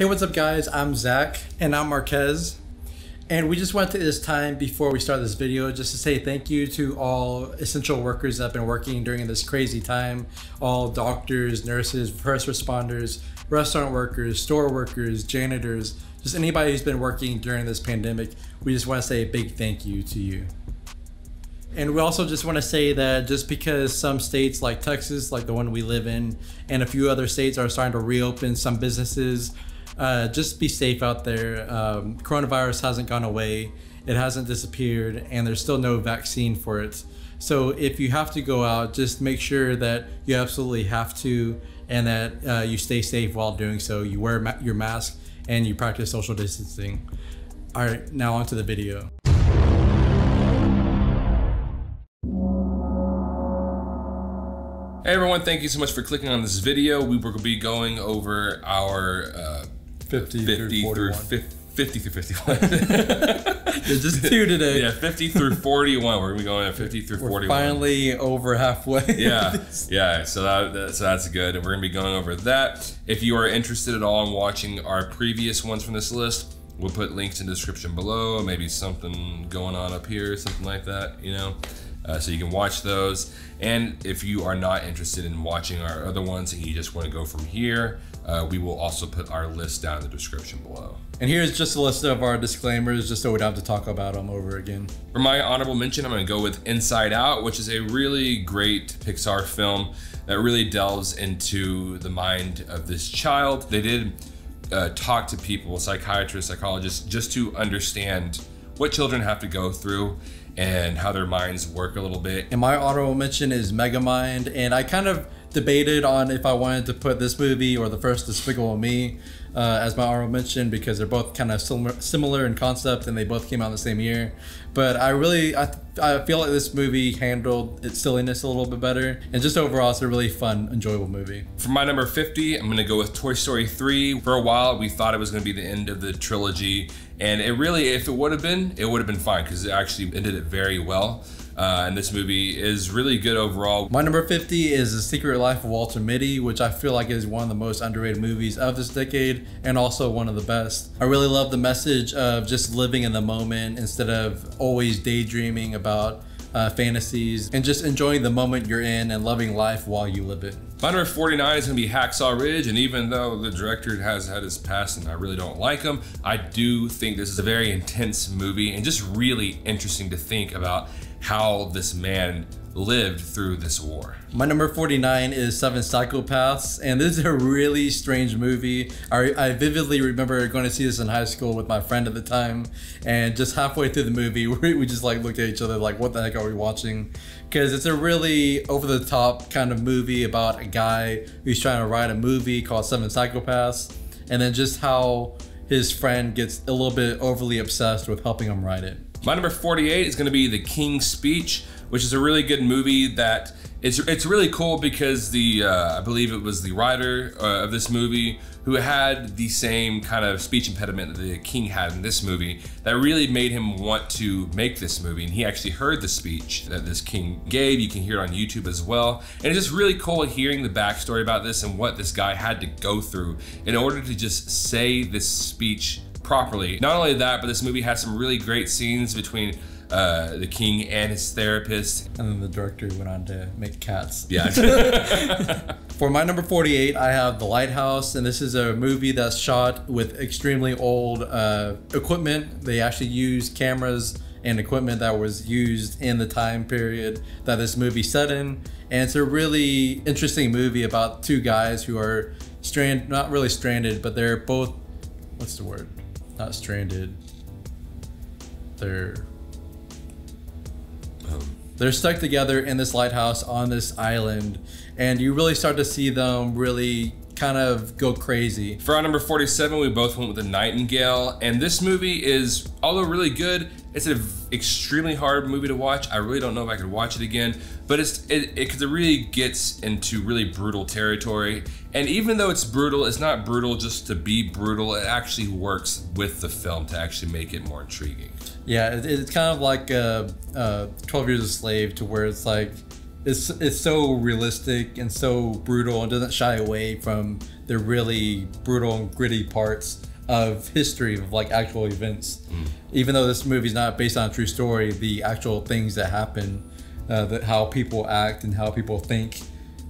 Hey, what's up, guys? I'm Zach. And I'm Marquez. And we just went to this time before we start this video just to say thank you to all essential workers that have been working during this crazy time. All doctors, nurses, first responders, restaurant workers, store workers, janitors, just anybody who's been working during this pandemic. We just want to say a big thank you to you. And we also just want to say that just because some states like Texas, like the one we live in, and a few other states are starting to reopen some businesses, uh, just be safe out there. Um, coronavirus hasn't gone away, it hasn't disappeared, and there's still no vaccine for it. So if you have to go out, just make sure that you absolutely have to and that uh, you stay safe while doing so. You wear ma- your mask and you practice social distancing. All right, now on to the video. Hey everyone, thank you so much for clicking on this video. We will be going over our uh, 50, 50 through through 41. 50, 50 through 51. There's just two today. yeah, 50 through 41. We're gonna be going at 50 through We're 41. finally over halfway. yeah, yeah. So that, that so that's good. And we're gonna be going over that. If you are interested at all in watching our previous ones from this list, we'll put links in the description below. Maybe something going on up here, something like that. You know. Uh, so you can watch those. And if you are not interested in watching our other ones and you just want to go from here, uh, we will also put our list down in the description below. And here's just a list of our disclaimers, just so we don't have to talk about them over again. For my honorable mention, I'm going to go with Inside Out, which is a really great Pixar film that really delves into the mind of this child. They did uh, talk to people, psychiatrists, psychologists, just to understand what children have to go through and how their minds work a little bit. And my honorable mention is Megamind, and I kind of debated on if I wanted to put this movie or the first Despicable Me uh, as my honorable mention because they're both kind of similar, similar in concept and they both came out the same year. But I really, I, I feel like this movie handled its silliness a little bit better, and just overall, it's a really fun, enjoyable movie. For my number 50, I'm gonna go with Toy Story 3. For a while, we thought it was gonna be the end of the trilogy, and it really, if it would have been, it would have been fine because it actually ended it very well. Uh, and this movie is really good overall. My number 50 is The Secret Life of Walter Mitty, which I feel like is one of the most underrated movies of this decade and also one of the best. I really love the message of just living in the moment instead of always daydreaming about uh, fantasies and just enjoying the moment you're in and loving life while you live it. My number 49 is gonna be Hacksaw Ridge, and even though the director has had his past and I really don't like him, I do think this is a very intense movie and just really interesting to think about how this man lived through this war. My number 49 is Seven Psychopaths, and this is a really strange movie. I, I vividly remember going to see this in high school with my friend at the time, and just halfway through the movie, we, we just like looked at each other like, what the heck are we watching? Because it's a really over the top kind of movie about a guy who's trying to write a movie called Seven Psychopaths, and then just how his friend gets a little bit overly obsessed with helping him write it. My number 48 is going to be The King's Speech, which is a really good movie that it's it's really cool because the uh, I believe it was the writer uh, of this movie who had the same kind of speech impediment that the king had in this movie that really made him want to make this movie. And he actually heard the speech that this king gave. You can hear it on YouTube as well. And it's just really cool hearing the backstory about this and what this guy had to go through in order to just say this speech properly. Not only that, but this movie has some really great scenes between uh, the king and his therapist. And then the director went on to make cats. Yeah. For my number 48, I have The Lighthouse, and this is a movie that's shot with extremely old uh, equipment. They actually use cameras and equipment that was used in the time period that this movie set in. And it's a really interesting movie about two guys who are stranded, not really stranded, but they're both, what's the word? Not stranded. They're um, they're stuck together in this lighthouse on this island, and you really start to see them really kind of go crazy. For our number 47, we both went with The Nightingale, and this movie is, although really good, it's an extremely hard movie to watch. I really don't know if I could watch it again, but it's it, it, 'cause it really gets into really brutal territory. And even though it's brutal, it's not brutal just to be brutal. It actually works with the film to actually make it more intriguing. Yeah, it, it's kind of like uh, uh, 12 Years a Slave, to where it's like, it's, it's so realistic and so brutal and doesn't shy away from the really brutal and gritty parts of history of like actual events. Mm. Even though this movie's not based on a true story, the actual things that happen, uh, that how people act and how people think,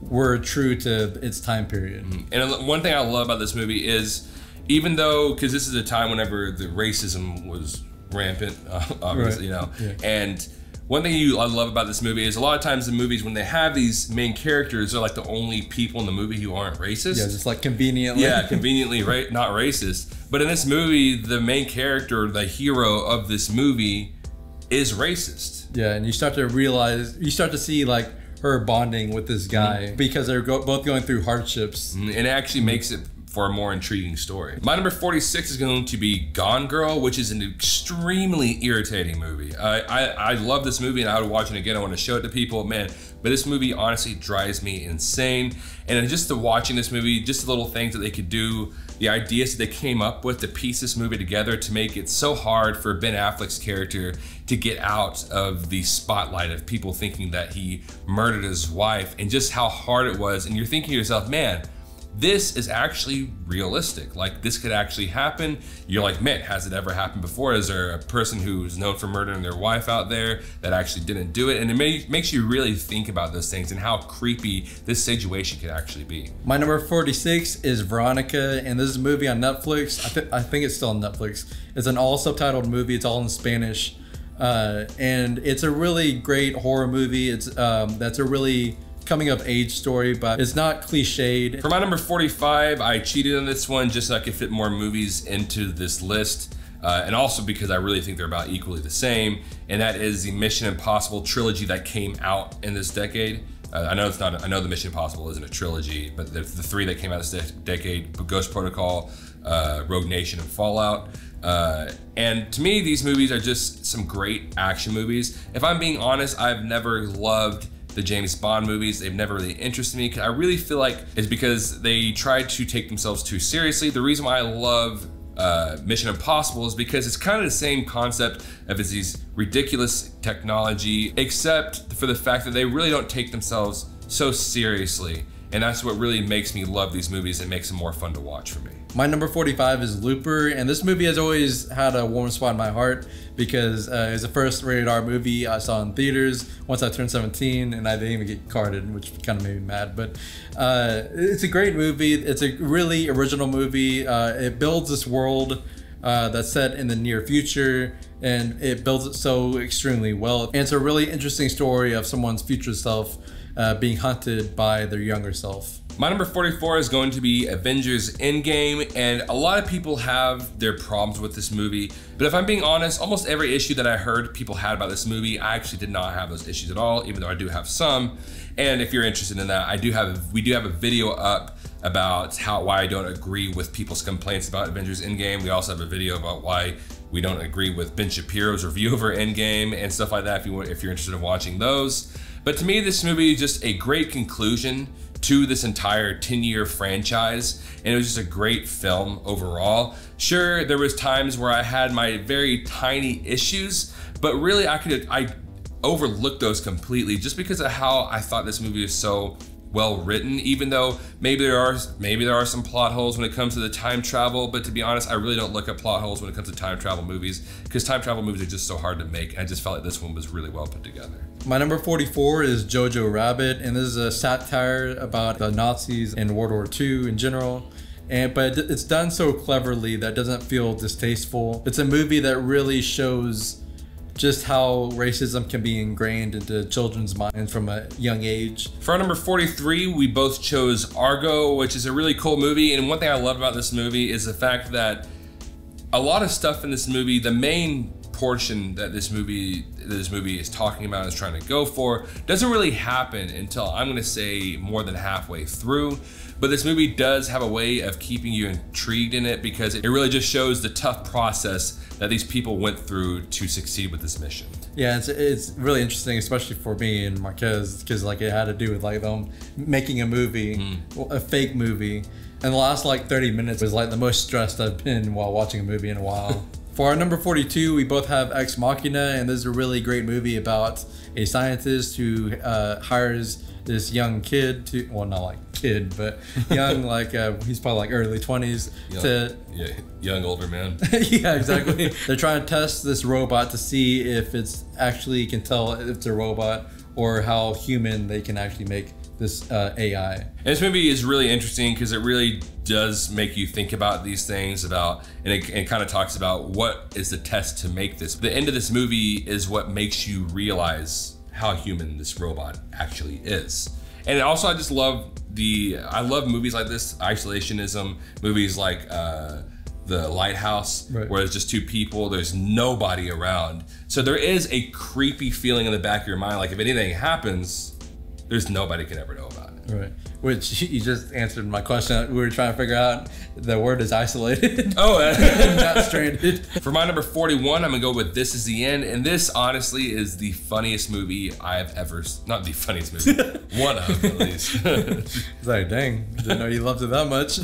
were true to its time period. And one thing I love about this movie is, even though, because this is a time whenever the racism was rampant, uh, obviously, Right. you know, Yeah. and one thing you I love about this movie is a lot of times in movies when they have these main characters, they're like the only people in the movie who aren't racist. Yeah, just like conveniently. Yeah, conveniently right, not racist. But in this movie, the main character, the hero of this movie, is racist. Yeah, and you start to realize, you start to see like her bonding with this guy mm-hmm. because they're go- both going through hardships. Mm-hmm, and it actually makes it for a more intriguing story. My number 46 is going to be Gone Girl, which is an extremely irritating movie. I, I, I love this movie and I would watch it again. I want to show it to people, man. But this movie honestly drives me insane. And just the watching this movie, just the little things that they could do, the ideas that they came up with to piece this movie together to make it so hard for Ben Affleck's character to get out of the spotlight of people thinking that he murdered his wife and just how hard it was. And you're thinking to yourself, man, this is actually realistic. Like this could actually happen. You're like, man, has it ever happened before? Is there a person who's known for murdering their wife out there that actually didn't do it? And it may, makes you really think about those things and how creepy this situation could actually be. My number 46 is Veronica, and this is a movie on Netflix. I, th- I think it's still on Netflix. It's an all subtitled movie, it's all in Spanish. Uh, and it's a really great horror movie. It's um, That's a really coming of age story, but it's not cliched. For my number 45, I cheated on this one just so I could fit more movies into this list. Uh, and also because I really think they're about equally the same. And that is the Mission Impossible trilogy that came out in this decade. Uh, I know it's not. I know the Mission Impossible isn't a trilogy, but the, the three that came out this de- decade: Ghost Protocol, uh, Rogue Nation, and Fallout. Uh, and to me, these movies are just some great action movies. If I'm being honest, I've never loved the James Bond movies. They've never really interested me. I really feel like it's because they try to take themselves too seriously. The reason why I love uh, Mission Impossible is because it's kind of the same concept of it's these ridiculous technology, except for the fact that they really don't take themselves so seriously. And that's what really makes me love these movies and makes them more fun to watch for me. My number 45 is Looper, and this movie has always had a warm spot in my heart because uh, it was the first rated R movie I saw in theaters once I turned 17, and I didn't even get carded, which kind of made me mad. But uh, it's a great movie. It's a really original movie. Uh, it builds this world uh, that's set in the near future, and it builds it so extremely well. And it's a really interesting story of someone's future self uh, being hunted by their younger self. My number 44 is going to be Avengers Endgame, and a lot of people have their problems with this movie. But if I'm being honest, almost every issue that I heard people had about this movie, I actually did not have those issues at all, even though I do have some. And if you're interested in that, I do have we do have a video up about how why I don't agree with people's complaints about Avengers Endgame. We also have a video about why we don't agree with Ben Shapiro's review of our Endgame and stuff like that. If you if you're interested in watching those. But to me, this movie is just a great conclusion to this entire 10 year franchise and it was just a great film overall. Sure there was times where i had my very tiny issues but really i could i overlooked those completely just because of how i thought this movie was so well written even though maybe there are maybe there are some plot holes when it comes to the time travel but to be honest i really don't look at plot holes when it comes to time travel movies because time travel movies are just so hard to make i just felt like this one was really well put together My number 44 is Jojo Rabbit, and this is a satire about the Nazis and World War II in general. And but it's done so cleverly that it doesn't feel distasteful. It's a movie that really shows just how racism can be ingrained into children's minds from a young age. For our number 43, we both chose Argo, which is a really cool movie. And one thing I love about this movie is the fact that a lot of stuff in this movie, the main portion that this movie that this movie is talking about is trying to go for doesn't really happen until I'm going to say more than halfway through. But this movie does have a way of keeping you intrigued in it because it really just shows the tough process that these people went through to succeed with this mission. Yeah, it's, it's really interesting, especially for me and Marquez, because like it had to do with like them making a movie, mm-hmm. a fake movie, and the last like 30 minutes was like the most stressed I've been while watching a movie in a while. for our number 42, we both have Ex Machina, and this is a really great movie about a scientist who uh, hires this young kid to, well, not like kid, but young, like uh, he's probably like early twenties. Young, To yeah, young older man. yeah, exactly. They're trying to test this robot to see if it's actually can tell if it's a robot or how human they can actually make this uh, AI. And this movie is really interesting because it really does make you think about these things about, and it, it kind of talks about what is the test to make this. The end of this movie is what makes you realize how human this robot actually is. And also, I just love the, I love movies like this, isolationism, movies like uh, The Lighthouse, Right. where it's just two people, there's nobody around. So there is a creepy feeling in the back of your mind, like if anything happens, there's nobody can ever know about it. Right. Which you just answered my question. We were trying to figure out the word is isolated, Oh, uh, not stranded. For my number 41, I'm gonna go with This Is the End. And this honestly is the funniest movie I've ever not the funniest movie. one of at least. It's like, dang, didn't know you loved it that much.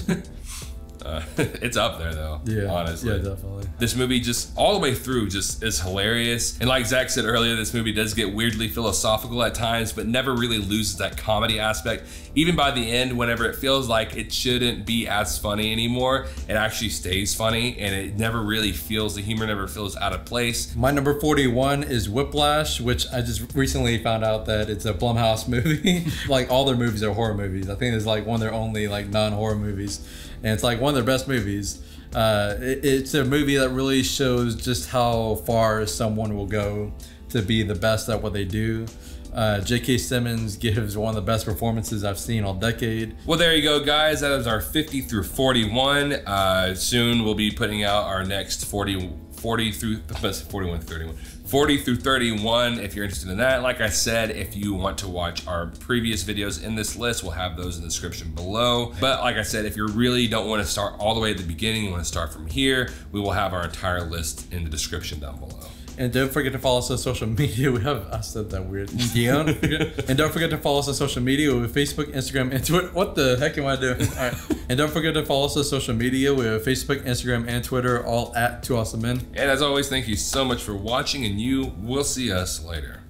Uh, it's up there though. yeah. Honestly. Yeah, definitely. This movie just all the way through just is hilarious. And like Zach said earlier, this movie does get weirdly philosophical at times, but never really loses that comedy aspect. Even by the end, whenever it feels like it shouldn't be as funny anymore, it actually stays funny and it never really feels the humor never feels out of place. My number 41 is Whiplash, which I just recently found out that it's a Blumhouse movie. like all their movies are horror movies. I think it's like one of their only like non-horror movies. And it's like one of their best movies. Uh, it- it's a movie that really shows just how far someone will go to be the best at what they do. Uh, J.K. Simmons gives one of the best performances I've seen all decade. Well, there you go, guys. That is our 50 through 41. Uh, soon we'll be putting out our next 40, 40 through 41 31. 40 through 31 if you're interested in that. Like I said, if you want to watch our previous videos in this list, we'll have those in the description below. But like I said, if you really don't want to start all the way at the beginning, you want to start from here, we will have our entire list in the description down below. And don't forget to follow us on social media. We have I said that weird. Dion. and don't forget to follow us on social media. We have Facebook, Instagram, and Twitter. What the heck am I doing? All right. And don't forget to follow us on social media. We have Facebook, Instagram, and Twitter, all at Two Awesome Men. And as always, thank you so much for watching, and you will see us later.